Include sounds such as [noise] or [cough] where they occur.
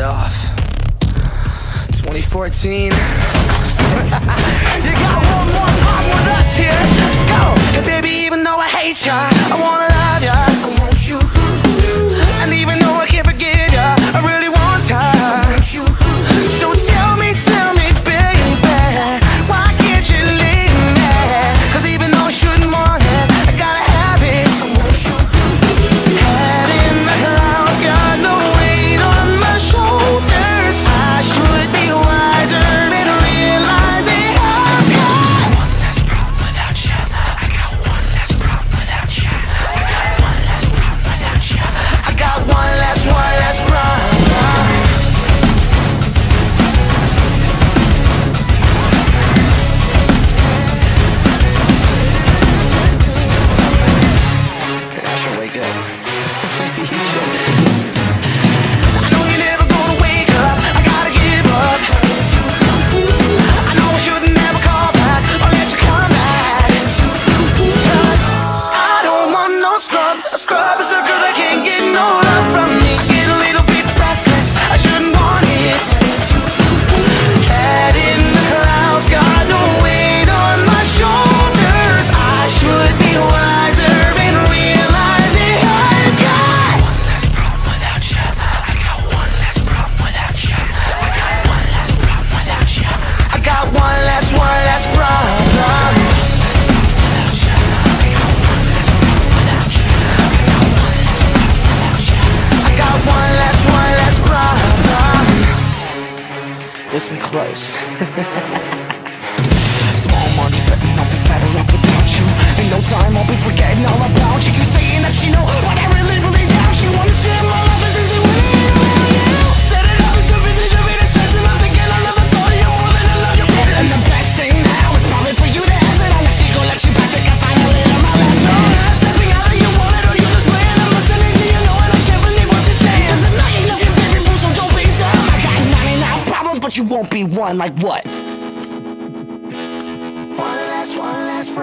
it off. 2014. [laughs] you got one more pop with us here. Go, and baby, even though I hate ya, I want. Listen close. [laughs] won't be one like what? One last, one last